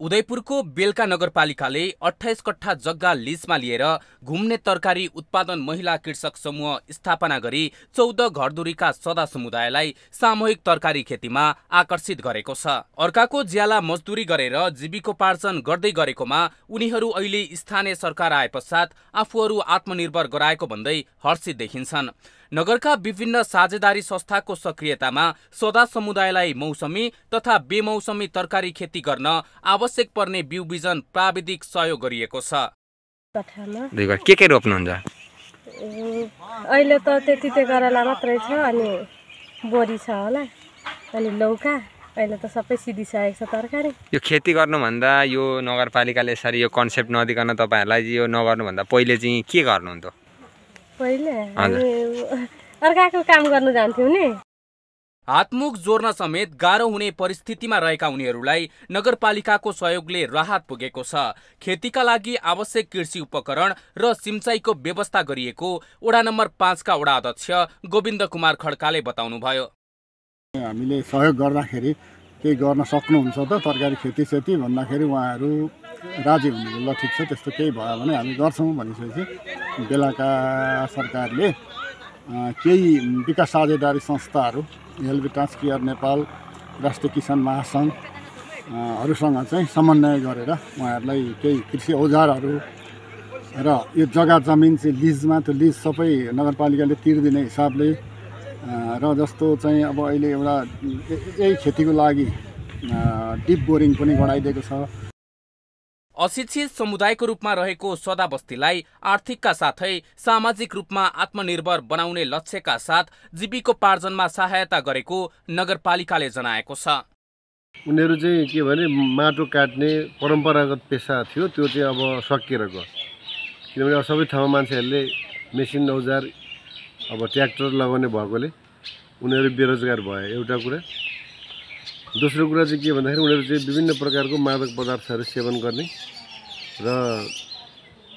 उदयपुरको बेलका नगरपालिकाले अठाइस कट्ठा जग्गा लिजमा लिएर घुम्ने तरकारी उत्पादन महिला कृषक समूह स्थापना गरी चौध घरधुरीका सदा समुदायलाई सामूहिक तरकारी खेतीमा आकर्षित गरेको छ। अर्काको ज्याला मजदुरी गरेर जीविकोपार्जन गर्दै गरेकोमा उनीहरू अहिले स्थानीय सरकार आए पश्चात आफूहरू आत्मनिर्भर गराएको भन्दै हर्षित देखिन्छन्। नगरका विभिन्न साझेदारी संस्थाको सक्रियतामा सदा समुदायलाई मौसमी तथा बेमौसमी तरकारी खेती गर्न आवश्यक पर्ने बिउ बिजन प्राविधिक सहयोग गरिएको छ। के के रोप्नुहुन्छ? अहिले त त्यति त्यो करेला मात्रै छ अनि बोरी छ होला अनि लौका अहिले त सबै सिधिसकेको छ तरकारी। यो खेती गर्नुभन्दा यो नगरपालिकाले यसरी यो कन्सेप्ट नदिकन तपाईँहरूलाई यो नगर्नुभन्दा पहिले चाहिँ के गर्नुहुन्थ्यो? पहिले? अर्काको काम गर्नु जान्थ्यौँ नि। हातमुख जोड्न समेत गाह्रो हुने परिस्थितिमा रहेका उनीहरूलाई नगरपालिकाको सहयोगले राहत पुगेको छ। खेतीका लागि आवश्यक कृषि उपकरण र सिंचाइको व्यवस्था गरिएको वडा नम्बर पाँचका वडा अध्यक्ष गोविन्द कुमार खड्काले बताउनुभयो। हामीले सहयोग गर्दाखेरि केही गर्न सक्नुहुन्छ त तरकारी खेती सेती भन्दाखेरि उहाँहरू राजी हुनुहुन्छ ल ठिक छ त्यस्तो केही भयो भने हामी गर्छौँ भनिसकेपछि। बेलाका सरकारले केही विकास साझेदारी संस्थाहरू हेल्प ट्रान्सकेयर नेपाल राष्ट्रिय किसान महासङ्घ अँ, हरूसँग चाहिँ समन्वय गरेर उहाँहरूलाई केही कृषि औजारहरू र यो जग्गा जमिन चाहिँ लिजमा त्यो लिज सबै नगरपालिकाले तिर्दिने हिसाबले र जस्तो चाहिँ अब अहिले एउटा यही खेतीको लागि डिप बोरिङ पनि गराइदिएको छ। अशिक्षित समुदायको रूपमा रहेको सदा बस्तीलाई आर्थिकका साथै सामाजिक रूपमा आत्मनिर्भर बनाउने लक्ष्यका साथ जीविकोपार्जनमा सहायता गरेको नगरपालिकाले जनाएको छ। उनीहरू चाहिँ के भने माटो काट्ने परम्परागत पेसा थियो त्यो चाहिँ अब सकिएर गयो। किनभने अब सबै ठाउँमा मान्छेहरूले मेसिन औजार अब ट्र्याक्टर लगाउने भएकोले उनीहरू बेरोजगार भए एउटा कुरा। दोस्रो कुरा चाहिँ के भन्दाखेरि उनीहरू चाहिँ विभिन्न प्रकारको मादक पदार्थहरू सेवन गर्ने र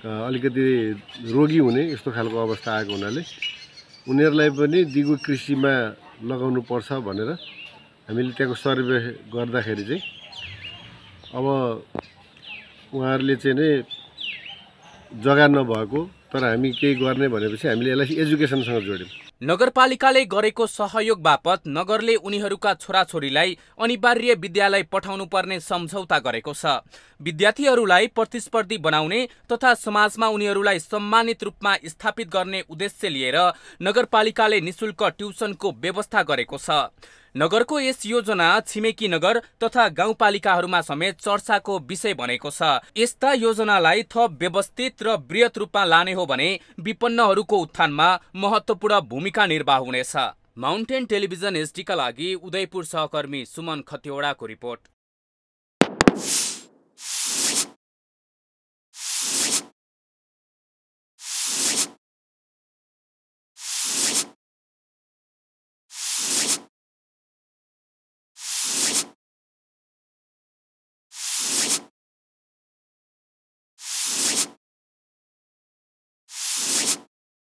अलिकति रोगी हुने यस्तो खालको अवस्था आएको हुनाले उनीहरूलाई पनि दिगो कृषिमा लगाउनु पर्छ भनेर हामीले त्यहाँको सर्वे गर्दाखेरि चाहिँ अब उहाँहरूले चाहिँ नै जग्गा नभएको तर हामी केही गर्ने भनेपछि हामीले यसलाई एजुकेसनसँग जोड्यौँ। नगरपालिकाले गरेको सहयोग बापत नगरले उनीहरूका छोराछोरीलाई अनिवार्य विद्यालय पठाउनु पर्ने सम्झौता गरेको छ। विद्यार्थीहरूलाई प्रतिस्पर्धी बनाउने तथा समाजमा उनीहरूलाई सम्मानित रूपमा स्थापित गर्ने उद्देश्य लिएर नगरपालिकाले निशुल्क ट्युसनको व्यवस्था गरेको छ। नगरको यस योजना छिमेकी नगर तथा गाउँपालिकाहरूमा समेत चर्चाको विषय बनेको छ। यस्ता योजनालाई थप व्यवस्थित र वृहत रूपमा लाने हो भने विपन्नहरूको उत्थानमा महत्वपूर्ण भूमिका निर्वाह हुनेछ। माउन्टेन टेलिभिजन एसडीका लागि उदयपुर सहकर्मी सुमन खतिवडाको रिपोर्ट।